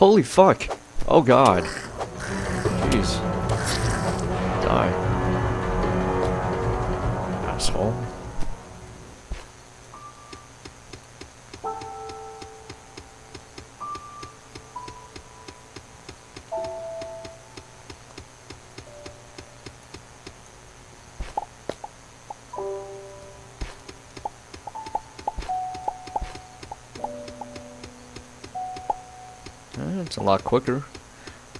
Holy fuck! Oh god. Jeez. Die. Asshole. Lot quicker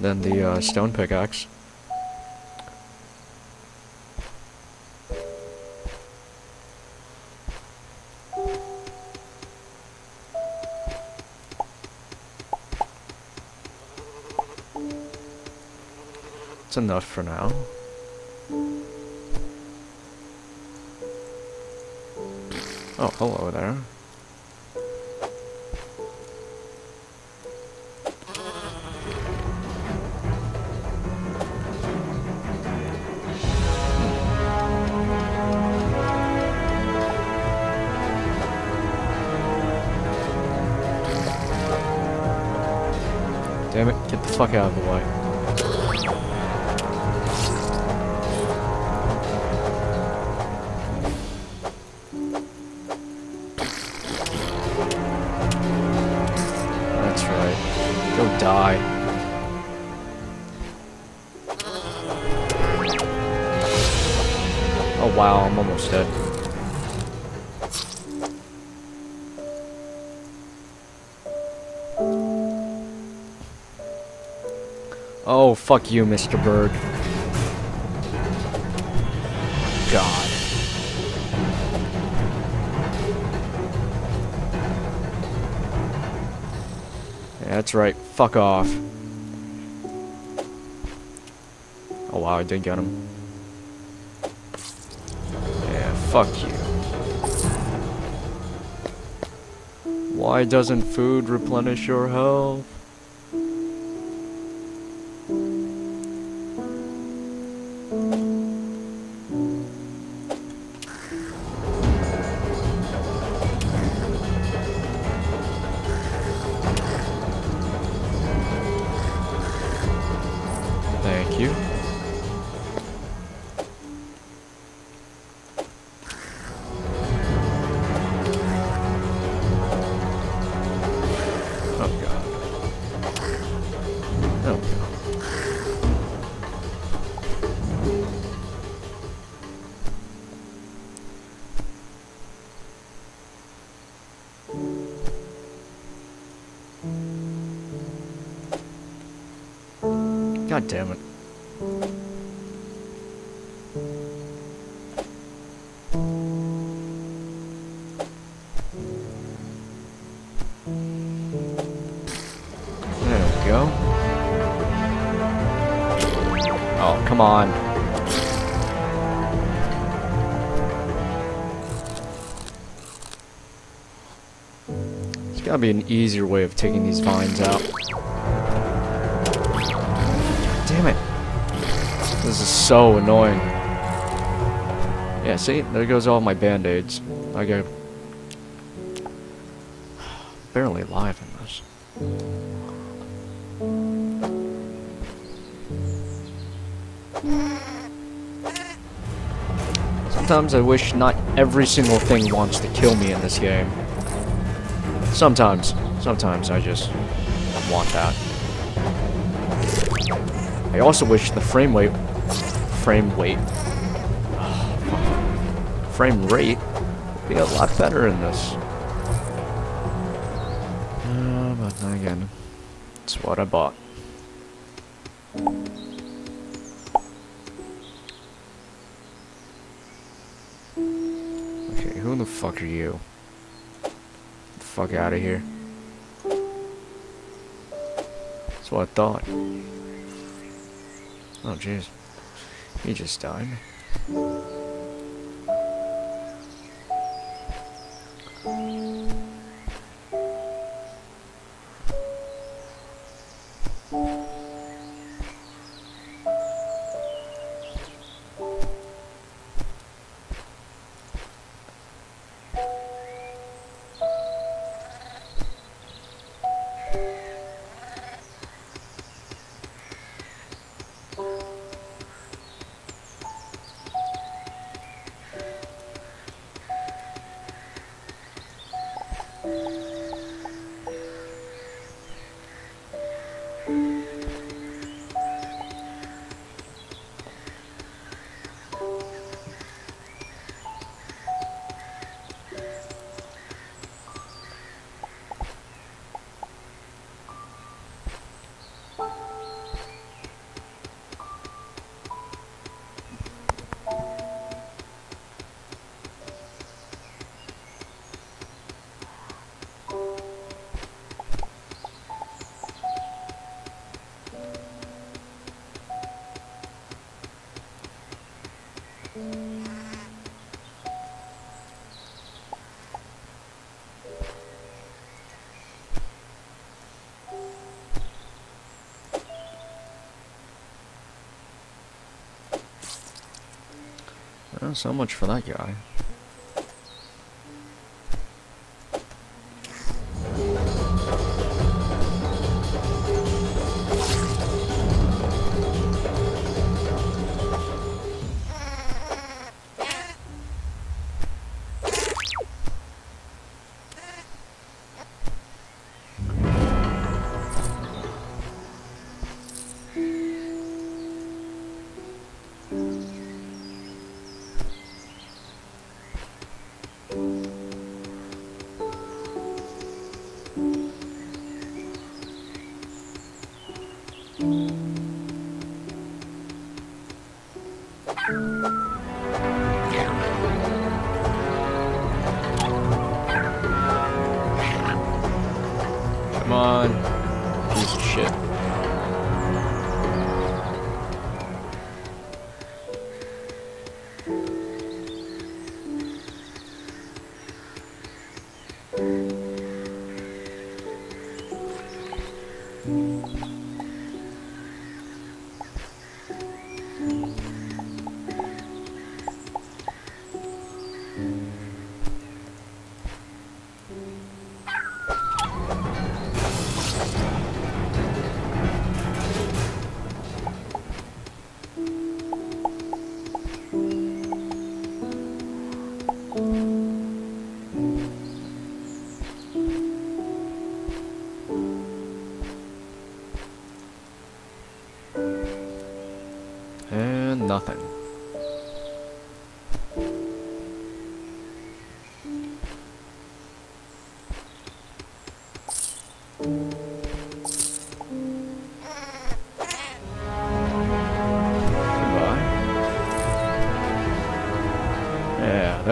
than the uh, stone pickaxe. It's enough for now. Oh, hello there. Fuck out of the way. That's right. Go die. Oh wow, I'm almost dead. Oh, fuck you, Mr. Bird. God. That's right. Fuck off. Oh wow, I did get him. Yeah, fuck you. Why doesn't food replenish your health? God damn it. There we go. Oh, come on. There's gotta be an easier way of taking these vines out. So annoying. Yeah, see? There goes all my band-aids. I get barely alive in this. Sometimes I wish not every single thing wants to kill me in this game. Sometimes. Sometimes I just want that. I also wish the frame rate, frame weight, frame rate would be a lot better in this. Uh, but then again, it's what I bought. Okay, who the fuck are you? Get the fuck out of here. That's what I thought. Oh, jeez. He just died. So much for that guy. And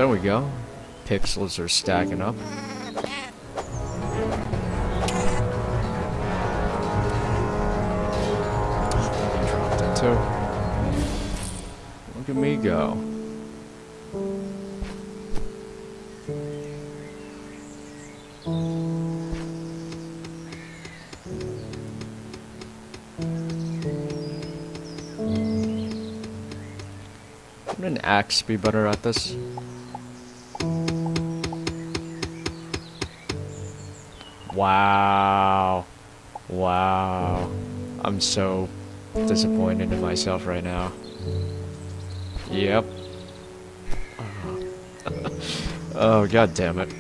there we go. Pixels are stacking up. Dropped it too. Look at me go. Would an axe be better at this? Wow. Wow. I'm so disappointed in myself right now. Yep. oh, god damn it.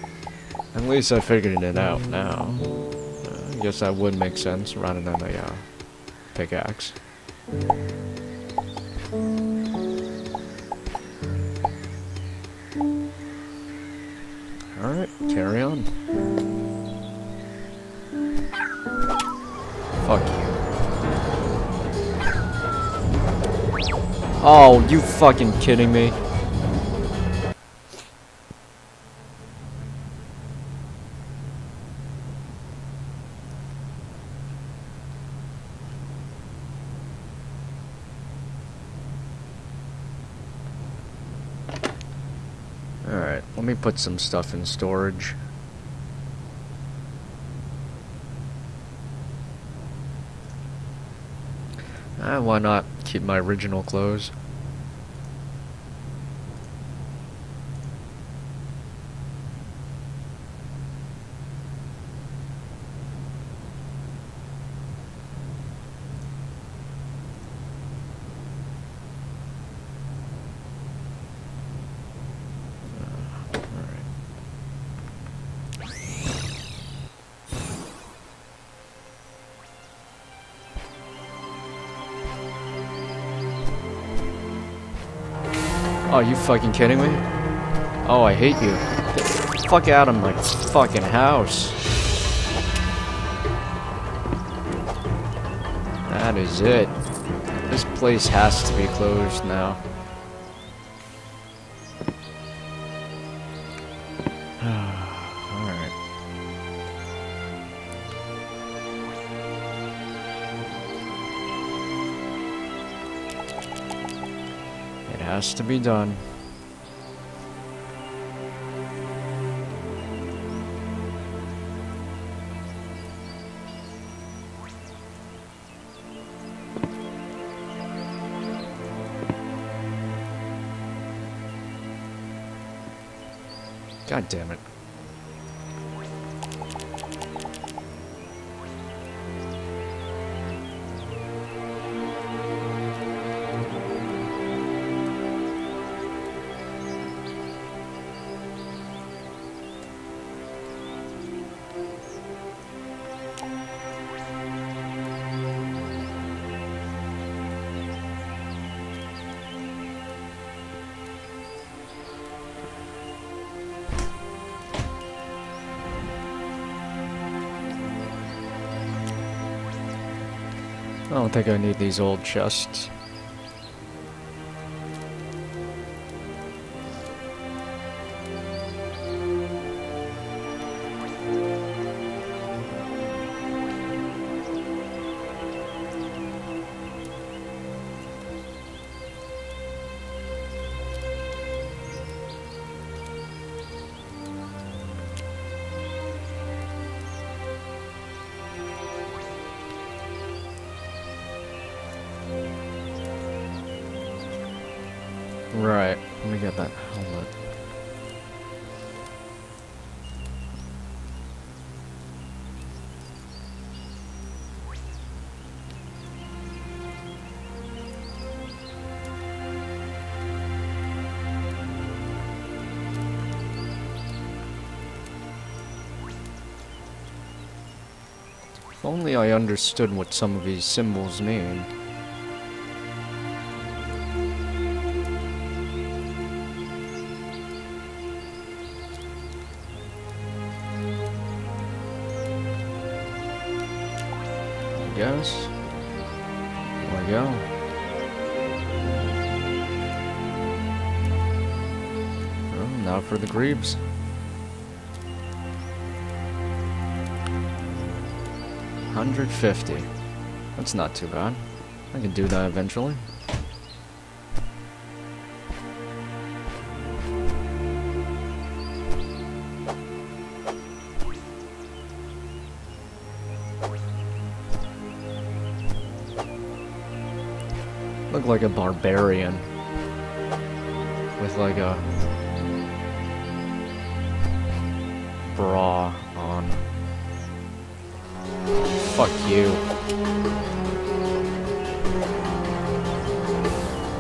At least I figured it out now. I guess that would make sense rather than a uh, pickaxe. Alright, carry on. Fuck you. Oh, you fucking kidding me? Alright, let me put some stuff in storage. Ah, why not keep my original clothes? Fucking kidding me? Oh, I hate you. Get fuck out of my fucking house. That is it. This place has to be closed now. Alright. It has to be done. God damn it. Don't think I need these old chests. That helmet. If only I understood what some of these symbols mean. Guess. There we go. Now for the Greaves. Hundred fifty. That's not too bad. I can do that eventually. Like a barbarian. With like a bra on. Fuck you.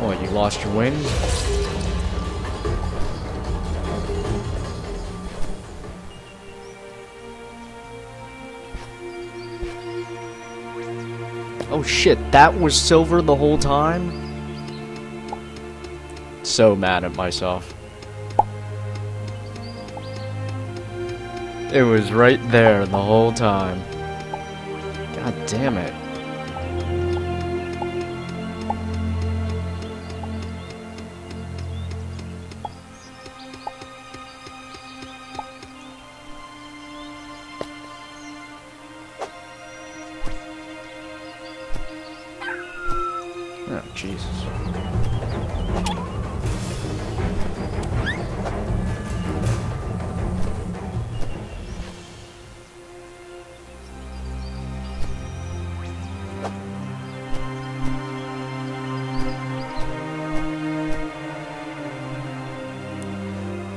What, you lost your wind? Oh shit, that was silver the whole time? So mad at myself. It was right there the whole time. God damn it. Oh, Jesus.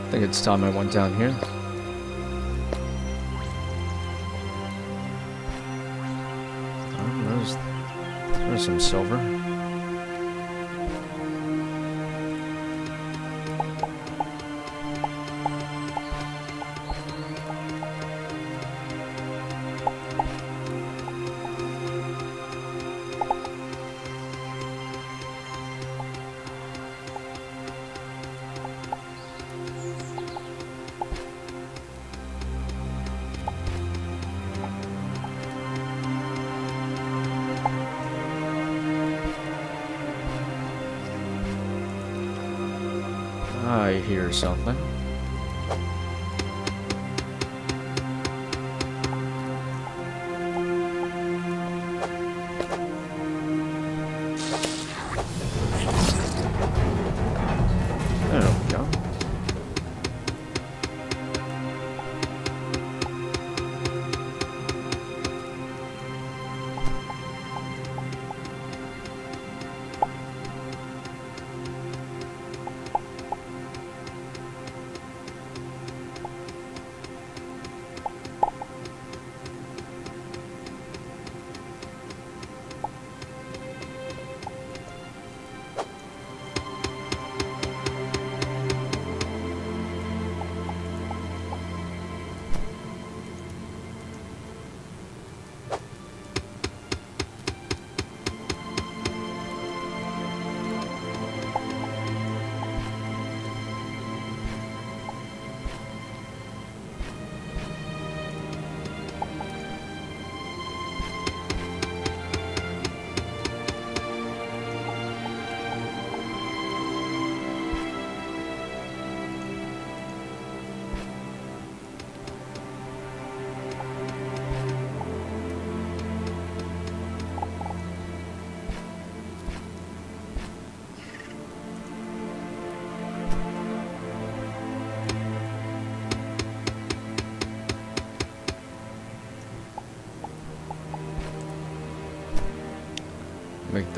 I think it's time I went down here. There's some silver. Hear something.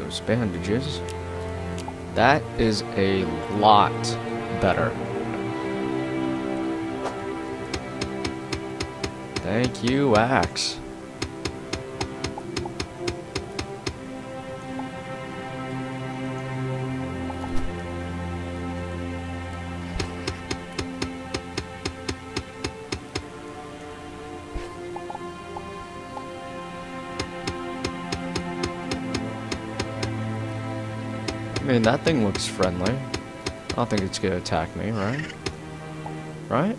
Those bandages. That is a lot better. Thank you, Axe. I mean, that thing looks friendly. I don't think it's gonna attack me, right? Right?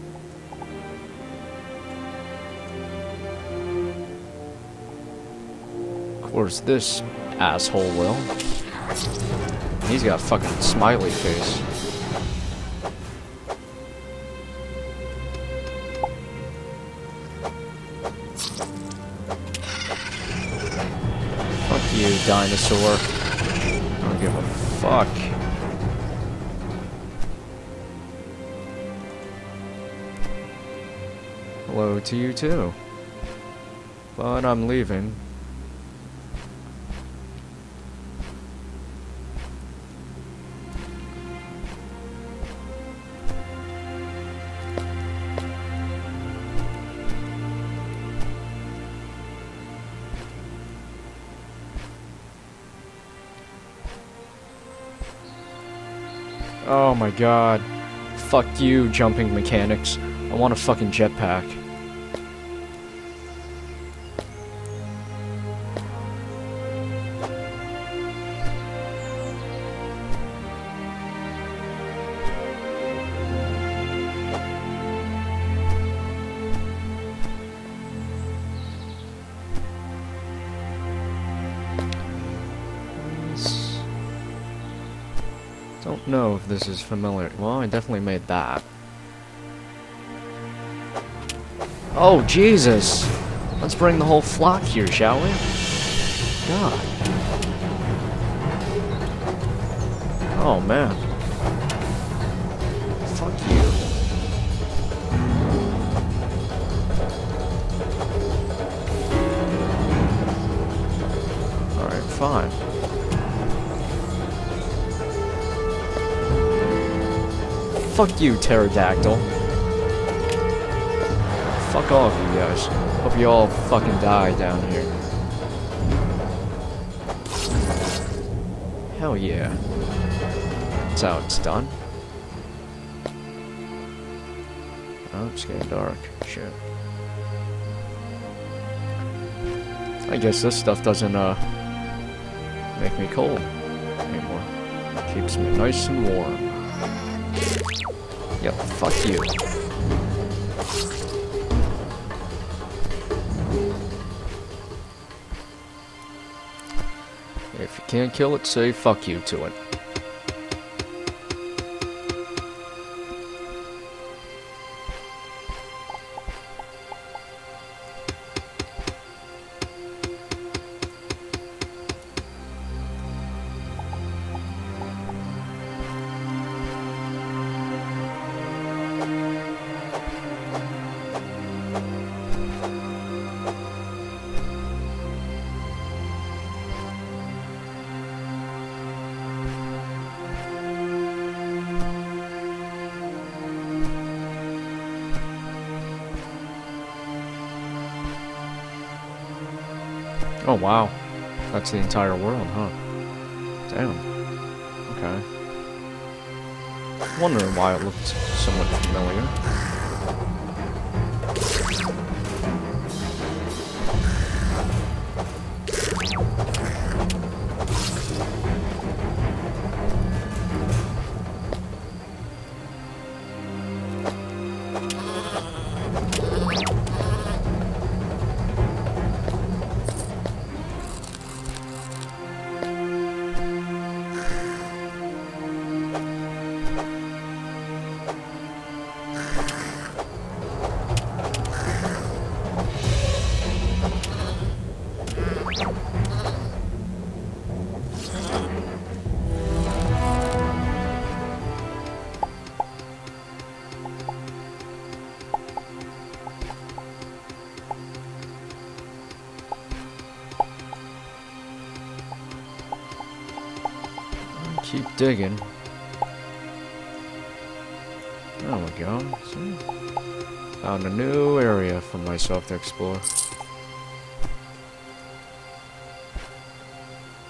Of course, this asshole will. He's got a fucking smiley face. Fuck you, dinosaur. Fuck. Hello to you too. But I'm leaving. Oh my god. Fuck you, jumping mechanics. I want a fucking jetpack. Don't know if this is familiar. Well, I definitely made that. Oh, Jesus! Let's bring the whole flock here, shall we? God. Oh, man. Fuck you. Alright, fine. Fuck you, pterodactyl. Fuck all of you guys. Hope you all fucking die down here. Hell yeah. That's how it's done. Oh, it's getting dark. Shit. I guess this stuff doesn't, uh, make me cold anymore. Keeps me nice and warm. Yep, fuck you. If you can't kill it, say fuck you to it. Oh wow. That's the entire world, huh? Damn. Okay. Wondering why it looked somewhat familiar. Digging. There we go. See? Found a new area for myself to explore.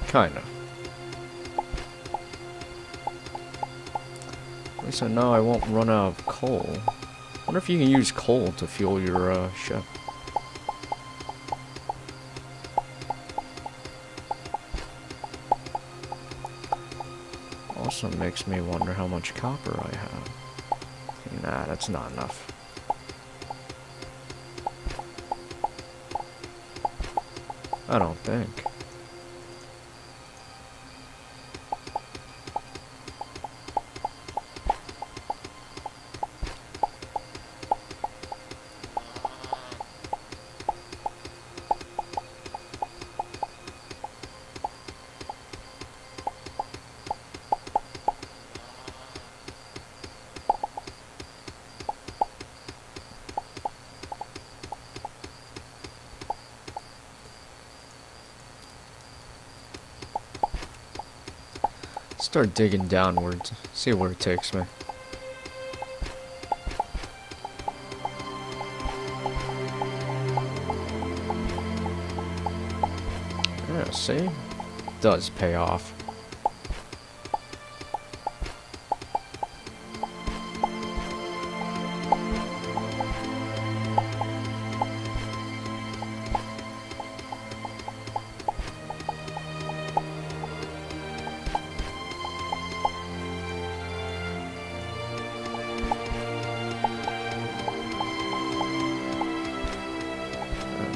Kinda. At least I know I won't run out of coal. wonder if you can use coal to fuel your uh, ship. Also makes me wonder how much copper I have. Nah, that's not enough. I don't think. Start digging downwards, see where it takes me. Yeah, see? Does pay off.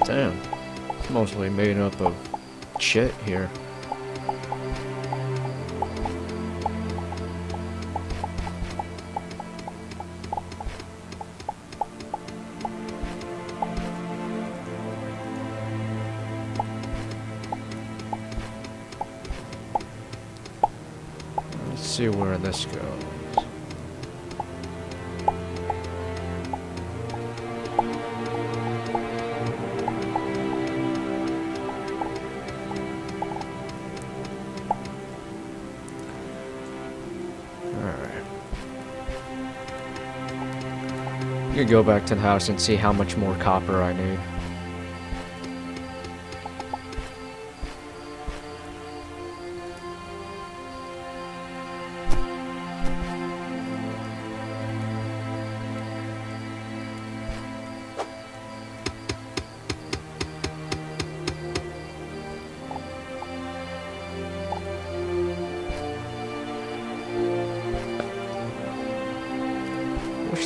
Damn. It's mostly made up of shit here. Let's see where this goes. Go back to the house and see how much more copper I need.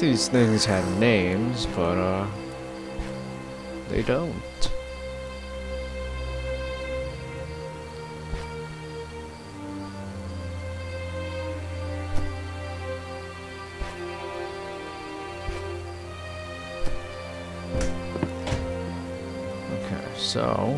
These things had names, but uh, they don't. So